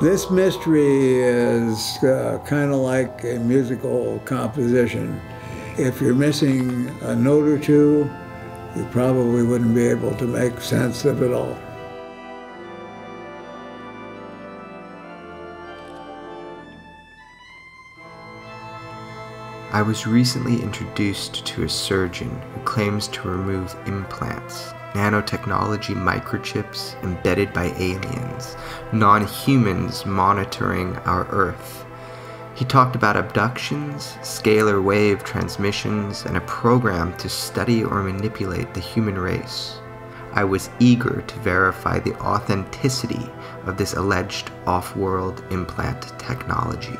This mystery is uh, kind of like a musical composition. If you're missing a note or two, you probably wouldn't be able to make sense of it all. I was recently introduced to a surgeon who claims to remove implants, nanotechnology microchips embedded by aliens, non humans monitoring our Earth. He talked about abductions, scalar wave transmissions, and a program to study or manipulate the human race. I was eager to verify the authenticity of this alleged off world implant technology.